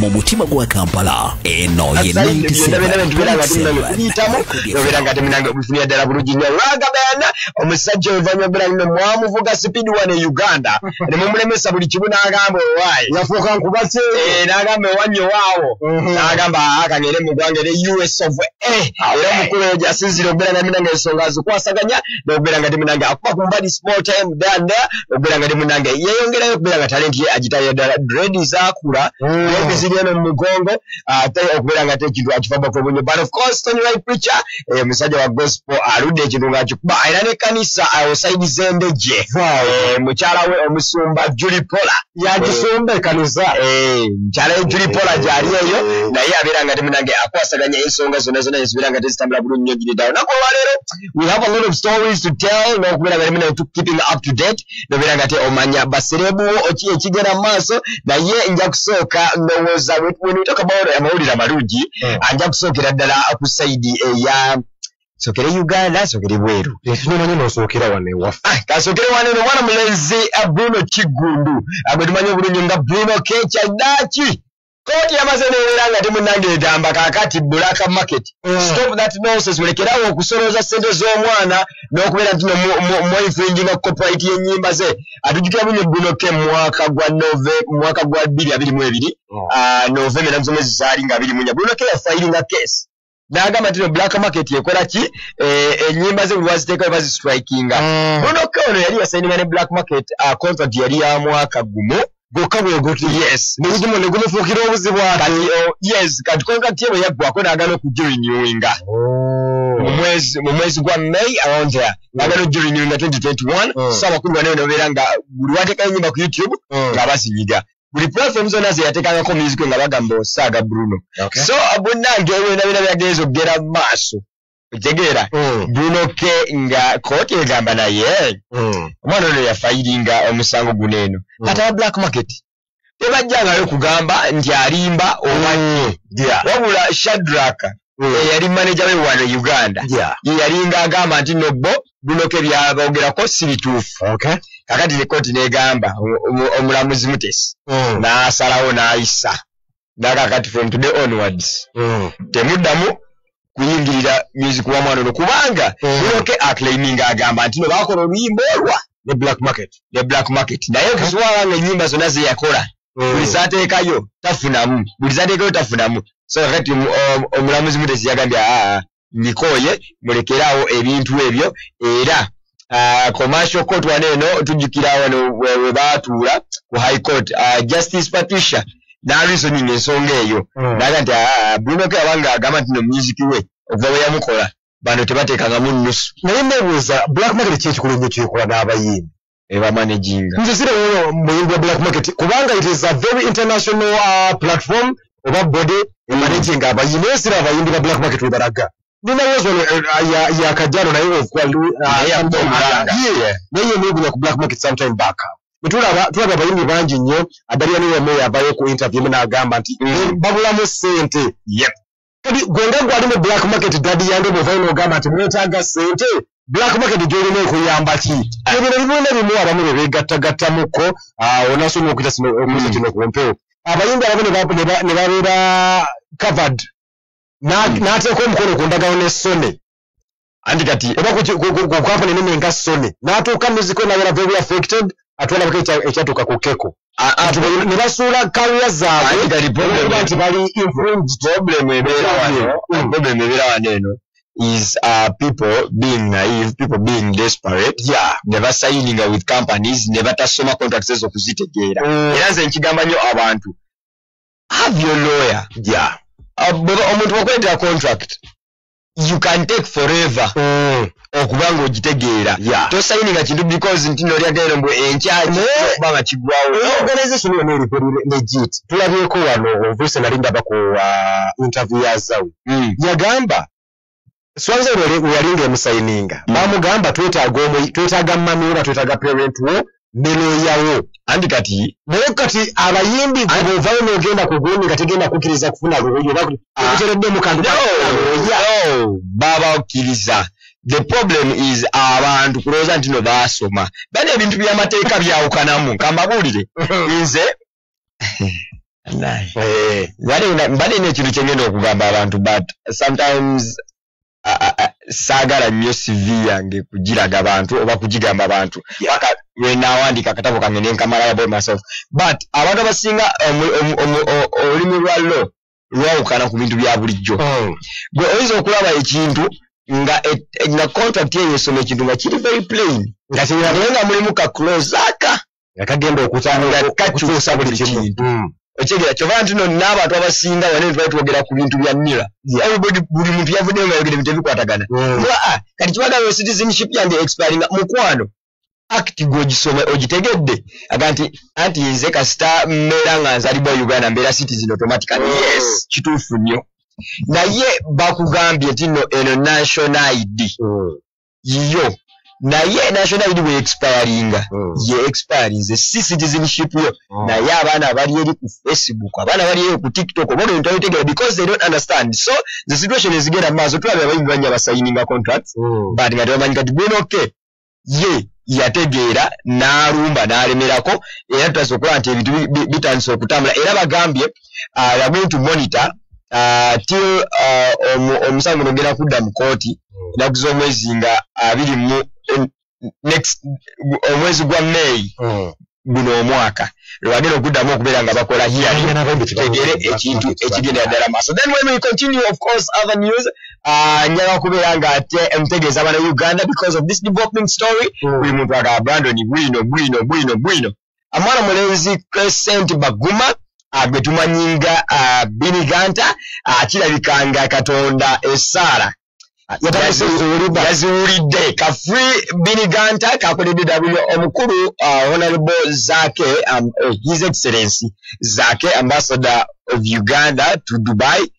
mu mutima gwa kampala eno ye nobeera nga temunange obufunira ddala bulungi nnyo lwagabayana omusajja oluvanyuma bera lino mwamuvuga sipidi wane e uganda nemumulemesa buli kimu n'agamba owaayi yafuuka nkubase n'agamba ewannyo waawo n'agamba akagere mu ggwanga ere us of a era omukulu oyo gyasinzira okubeera nga temunange ensonga azikwasaganya n'okubeera nga temunange akuba ku mbali small time there okubeera nga temunange yeeyongerayo okubeera nga talenti ye agitayira ddala dredi zaakula eno mu mugongo ate okubeera nga te ekintu akifabako obunyo. But of course tony right preacher eh, omusajja wa gospel aludde ekintu ng'akikuba ayina n'ekkanisa awo saidi z'endejje Eh, mukyala we omusumba juli pola yagisumba ekkanisa Eh, mukyala we juli pola gyali eyo naye abeera nga temunange akwasaganya ensonga zonna zonna ezibeera nga tezitambula bulungi nnyo giri ddala olunaku olwaleero we have a lot of stories to tell n'okubeera nga temunange to keeping up to date nobeera nga te omanya baserebuwo ekigenda mu maaso naye nja kusooka ndowooza about amawulire amalungi anja kusookera ddala ku saidi eya sookere uganda sookere bweru. Ekinomanyi nosookera wano ewaffe. Ah, kasookere wano eno mwana mulenzi ah, bruno kiggundu Ah, gwe tumanyi obulungi nga bruno kekyadaki kooti yamaze neera nga temunange egamba kakati black market. Stop that nonsense. Mulekerawo okusolooza sente z'omwana n'okubeera nti mwainfringinga copyright y'ennyimba ze. Atujjukira bunyo bruno ke mwaka gwa nove mwaka gwa bbiri abiri mu ebiri. Ah, novemba nazo mwezi zaali nga abiri munya bruno ke yafairinga case. N'agamba nti no black market ekola ki? Eh, ennyimba ze bwe baziteekayo bazistrikinga. Bruno ke ono yali yasaininga ne black market ah, contract yali ya mwaka gumu gokka bwe guti yes. Negugimu negumufuukira obuzibu kati oh, yes. Kati contract ye bwe yaggwako n'agala okugirenewinga mu mwezi mu mwezi gwa may around there. N'agala okugirenewinga 2021 Mm. so abakulu bane nobeera nga buli wateekayo ennyimba ku youtube nga bazinyiga buli platform zonna ze yateekangako music nga bagamba osaaga bruno. So bunange ebyo bina byagenza okugera mu maaso otegeera bruno ke nga kooti egamba naye omwana ono yafayiringa omusango guno eno. Mm. kati aba black market tebajjangayo kugamba nti alimba oba Yeah. wabula shadraka eyali maneja we wano e uganda Yeah. ye yalinga agamba nti nobbo bunoke byabogerako si bituufu. Kakati ne kooti negamba omu- omu- omulamuzi mutesi n'asalawo n'ayisa. Nakakati from today onwards temuddamu kuyingirira music wa mwana ono kubanga Mm. bunoke aclaiminga agamba nti nebakola oluyimba olwa ne black market ne black market. Naye okusobola nga ennyimba zonna ze yakola buli zaateekayo tafunamu buli zaateekayo tafunamu. So kati um, um, omulamuzi mutesi yagambye aa ndikooye mulekeraawo ebintu ebyo era Uh, commercial court wano eno tujjukira wano we we baatuula ku high court. Uh, justice patricia n'areasoning ensonga eyo. Mm. naga nti aa bruno ke abanga agamba nti no music we okuva bwe yamukola bano tebateekangamu nnusu. Naye nebuuza black market kyekikulu nnyo kyekola n'abayimbi? Ebamanaginga nze sirewo muyimbi wa black market. Kubanga it is a very international uh, platform oba body emanaging abayimbi. Naye sira abayimbi ba black market we balaga. Ninawozo yakajano naye omulanga. naye negunya ku black market sometime back. Tulaba abayimbi bangi nnyo adaliani wemu yavayo ku interview emu n'agamba nti Mm. babulamu sente Yep. Kati gwenga gwali mu black market dadi yange bwovaayo n'ogamba nti mwetaaga sente black market gyolina okuyamba ki? Ebyo bibiina bimu abamu bye beegattagattamuko onasoma okuyita kino okusa kino ku mpewo. Abayimbi abamu ne ba- ne ba- ne babeera covered. Na- n'ateeka omukono ku ndagano ne sone anti kati oba ku kampuni enene nga sone n'atuuka musico nabeera very affected atwalabako ekya- ekyatuuka ku keko a- a- Nti ne basuula kariya zaabwe Anti kati problem- olwokuba nti bali infringed problem ebeera wano Mm. problem ebeera wano eno is uh, people being naive people being desperate yeah. ne basayininga with companies ne batasoma contracts ezo okuzitegeera. Era nze nkigamba nnyo abantu have your lawyer. Yeah. Uh, bw'oba- omuntu bw'okuleetera contract you can take forever. Okuba nga ogitegeera Yeah. tosayininga kintu because nti nolyagaino mbwe enkyaki. Naye- okuba nga kiggwawo organization yonna eri legit. Tulabyeko wano ovuse nali ndaba ku uh, interview ya zawe Mm. yagamba swanza weyalinga emusayininga Mm. bamugamba twetaaga omu- twetaaga mami wo twetaaga parent wo ne looyawo anti kati naye kati abayimbi bwovaayo n'ogenda ku gundi nga tegenda kukkiriza kufuna lubuyo okutereddemu kantu no baba okkiriza the problem is abantu kulowooza nti no baasoma. Bane ebintu by'amateeka byawukanamu kambabuulire nze Eh, mbadde nekintu kyengenda okugamba abantu but sometimes saagala nnyo cv yange kugiraga abantu oba kugigamba abantu paka lwenawandika akatabo kange nenkamalayo about myself. But abantu abasinga olulimi lwa lo lwawukana ku bintu bya bulijjo. Mm, gwe oyinza okulaba ekintu nga et- nga contract eyo esoma ekintu nga kiri very plain. Naye nga mulimu ka close aka nga kagenda okutanga Nga kakyusa buli kintu. okyegera kyova nti no n'abantu abasinga wane twali twogera ku bintu bya nira. Everybody buli muntu yavuddeyo nga yogera ebintu ebikwatagana Nga, ah, kati kibagamba citizenship yange expiringa mukwano act gweogisoma ogitegedde. Aga nti anti nze kasita mbeera nga nzalibwa uganda mbeera citizen automatically. Mm. yes kituufu nnyo. Naye bakugambye ti no eno national id yiyo. Naye national id bwe expiringa. Ye expirinze. Si citizenship yo. Naye abaana abali eri ku facebook abaana abali eri ku tiktok oba ebintu abitegera because they don't understand. So the situation ezigenda mu maaso. Tulabe abayimbi banya basayininga contracts but nga tebamanyi kati gwenoke ye yategeera n'alumba n'alemerako era tutandise okulaba nti ebintu bi- bi- bitandise okutambula. Era bagambye uh, going to monitor uh, till uh, omu- omusango guno ogenda kudda mu kooti ennaku z'omwezi nga abiri mu next omwezi gwa may guno omwaka. Lwebagenda okuddamu okubeera nga bakola hearing tutegere ekintu ekigenda ddala maaso. Then when we continue of course other news njagala okubeera nga ate mutegeeza abana uganda because of this developing story buli muntu agaba brandon bwino bwino bwino bwino. Omwana mulenzi crescent baguma uh, gwe tumanyi nga uh, biniganta kirabika nga katonda esaala yaziwulidde kafri biniganta kakoledde w omukulu honorable zake um, uh, his excellency zake ambassador of uganda to dubai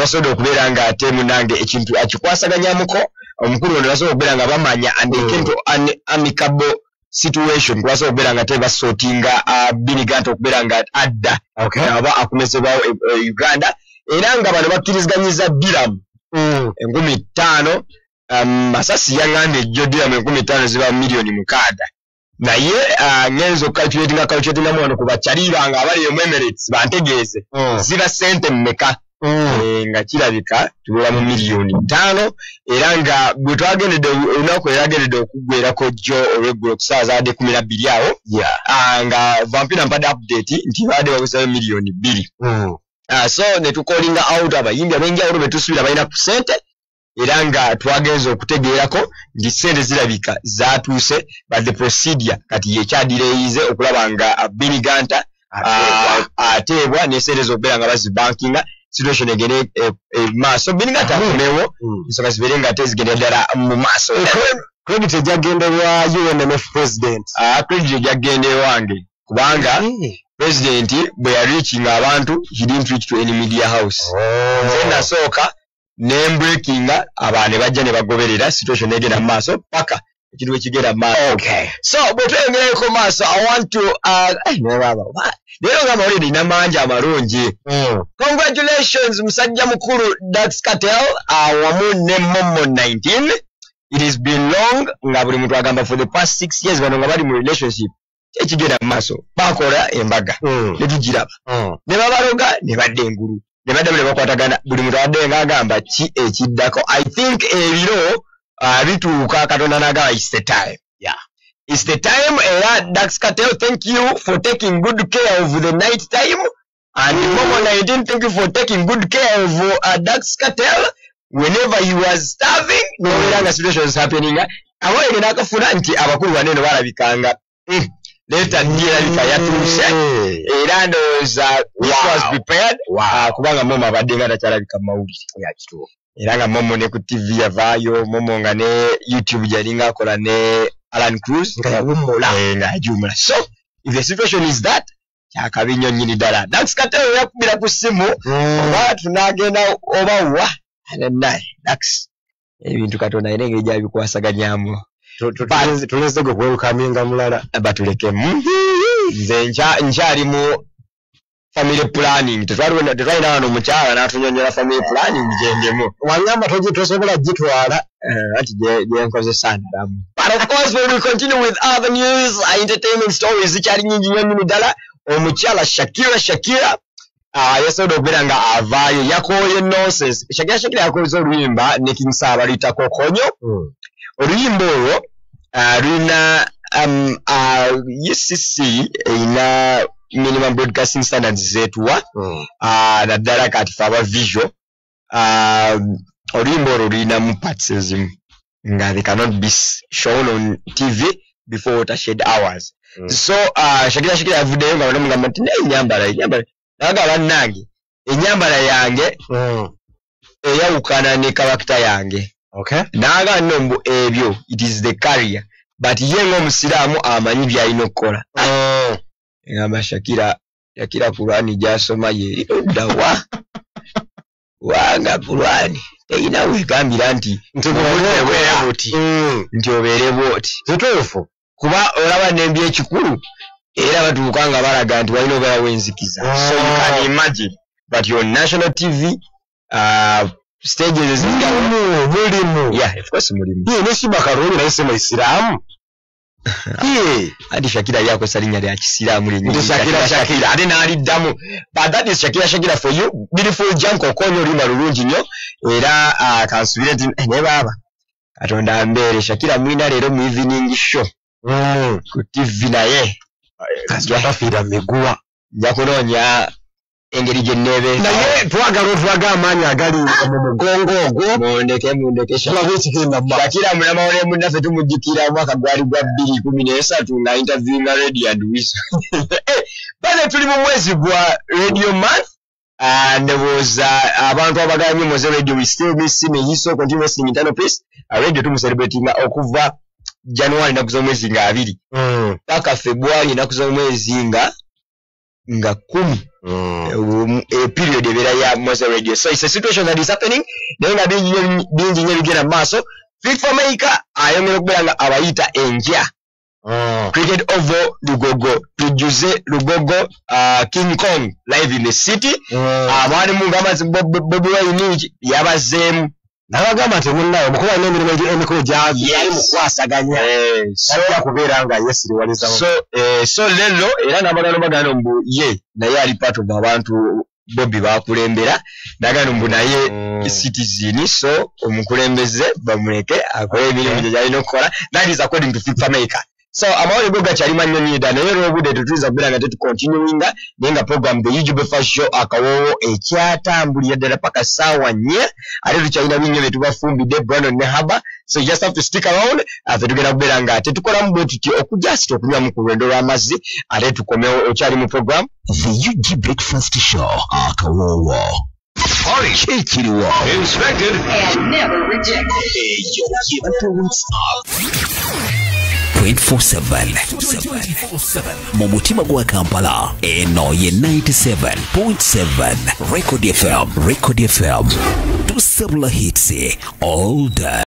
yasobodde okubeera nga ate munange ekintu akikwasaganyamuko omukulu ono yasobola okubeera nga bamanya and came to an amicable situation. Kubasobola okubeera nga tebasootinga uh, biniganta okubeera nga adda aba akomezebwawo e, e, uganda. Era nga bano bakkiriziganyiza diramu enkumi ttaano um, masasi yaŋŋambye ejjo diramu enkumi ttaano ziba miliyoni mukaaga. Naye uh, ngenza okukalculatinga calculatingamu wano ku bakyaliira nga abali mu emirates bantegeeze. Ziba sente mmeka? Eh, nga kirabika tubula mu miliyoni ttaano era nga bwe twagendedde olunaku eragendedde okuggwerako jjo olweggulo ku ssaawa zabadde kumi na bbiri awo ah, nga vampira mpadde update nti baadde babusayo miliyoni bbiri. Ah, so ne tukolinga out abayimbi ab'enjawulo be tusuubira balina ku ssente era nga twagenza okutegeerako nti ssente zirabika zaatuuse but the procedure kati yekyadireeyize okulaba nga biniganta ah, ateebwa. n'essente z'okubeera nga bazibankinga situation egende eh, eh, maaso biniganta akomewo ensonga zibeere nga ate zigenda ddala mu maaso. Credit ejyagenderwa unmf president. Ah, credit ejyagenda ewange kubanga president bwe yareachinga abantu he didn't reach to any media house. Nze nasooka nembreakinga abantu ne bajja ne bagoberera situation negenda mu maaso paka ekintu bwe kigenda mu maaso. So bwe tweyongereko maaso i want to uh, ai, naye baba, wa- leero nga amawulire nina mangi amalungi congratulations musajja mukulu dax catel awamu ne momo 19 it has been long nga buli muntu agamba for the past six years bano nga bali mu relationship. Ekigenda mu maaso. Bakola embaga. Ne tugiraba. Ne babaloga ne badda engulu. Ne baddamu ne bakwatagana buli muntu abadde nga agamba ki ekiddako. I think ebiro uh, bituuka katonda nagamba is the time. Yeah. its the time era dax Cartel thank you for taking good care of the night time. And mm. momo 19 thank you for taking good care of uh, dax Cartel whenever he was starving mm. nga situations happening awolege nakafuna nti abakulu banene balabikanga. Mm, leeta ndi erabika yatuuse era ndowooza was prepared Wow. uh, kubanga momo abadde nga takyalabika mu mawulire era nga momo ne ku tv yavaayo momo nga ne youtube gyalinga akola ne alan cruz. Nga yawummula. Eh, nga yagiwumula so if the situation is that kyakabi nnyo nnyini ddala dax katero yakubira ku ssimu oba tunagenda oba wa? Naye dax. Ebintu katonda ayina engeri gyabikwasaganyamu tuleze gwe kwerukaminga mulala. Batulekemu nze nkya- nkyali mu family planning. Tetwali- tetwalina wano omukyala n'atunyonyola family planning gyendemu. Wanyamba togi- tosobola gitwala Eh, anti gye- gyenkozesa ndalamu but of course when we continue with other news uh, entertainment stories zikyali nyingi nnyo nnyini ddala omukyala shakira shakira ah, yasobola okubeera nga avaayo yakooye nonsense. Shakira shakira yakozesa oluyimba ne king saaba luyita kokonyo oluyimba olwo ah, lulina um, ah, ucc erina minimum broadcasting standards zetuwa na naddala kati fe aba visual. Ah, oluyimba olwo lulinamu parts ezimu nga they cannot be shown on tv before watershed hours. Mm. so uh, shakira shakira yavuddeyo nga banamugamba nti naye enyambala enyambala naga bannange enyambala yange. Mm. eyawukana ne kabakita yange. Okay. Naga nno mbu ebyo it is the carrier. But ye ng'omusiraamu amanyi byalina okukola egamba shakira shakira kulwani gyasoma ye oddawa wanga kulwani teyina wegambira nti nti Mm. obeere bwoti kituufu kuba olaba nembi ekikulu era batuuka nga balaga nti walina obeerawo wenzikiza. So you can imagine but your national tv uh, stages mulimu mulimu. Yeah of course mulimu. Ye ne bakaroni na naye muisiraamu ye anti shakira yali akozesa linnya lya kisiraamu Nti Shakira, shakira ate n'aliddamu but that is shakira shakira for you. Beautiful junk okonya oluyimba lulungi nnyo. Era uh, kansubire nti "Eh, ne baaba katonda mbere shakira mwina leero mu evening show. Mm. ku tv naye. Kasita tafiira miguwa nja kunoonya engeri gye nneebeera naye twagala otulaga amaanyi agali mu mugongo ogwo. Mundeke mundeke. Tulaba ekigenda mu maaso. shakira munamawole munnaffe tumujjukira omwaka gwali gwa bbiri kumi n'esatu nga interviewinga radio and wiso bane tuli mu mwezi gwa radio month. Ah, ndowooza abantu abagala nnyo moze radio we still miss him he so continuous in internal peace. Ah, radio tumuselebratinga okuva january ennaku z'omwezi nga abiri. Mm. paka february ennaku z'omwezi nga nga kumi. Mm. um, a period ebeera ya Moze radio. So it's a situation that is happening. Naye nga bingi nnyo- bingi nnyo bigenda mu maaso. Fifa maker ayongera okubeera nga abayita enja. Mm. cricket ovo lugogo tujuze lugogo uh, king kong live in the city. Mm. abalimu ngamazi bobi wine yabazeemu nabagamba nti munnaye omukuba alina emirimu egi- emikulu gyali Yes. mu kukwasaganya Eh, so tajja kubeera nga yesiriwaliza so eh, lelo era n'abagano bagano mbu ye naye ali part of abantu bobi bakulembera nagano mbu naye Mm. citizen so omukulembeze bamuleke akole emirimu gye gyalina okukola. That is according to fifa maker so amawole go gakyali manyonyiida naye olwobudde tetuyinza kubeera nga tetukontinuinga naye nga program the youtube first show akawoowo ekyatambulira ddala paka saawa nnya ate tukyalina binyo bye tubafumbidde brandon ne haba so you just have to stick around ate tugenda kubeera nga tetukolamu bwe tuti okujasita okunywamu ku lwendo lw'amazzi ate tukomewo okyali mu program. The UG Breakfast Show akawoowo rejected. eyo whatsapp 24/7 mu mutima gwa kampala eno ye 97.7 record fm record fm tusabula hitsi all day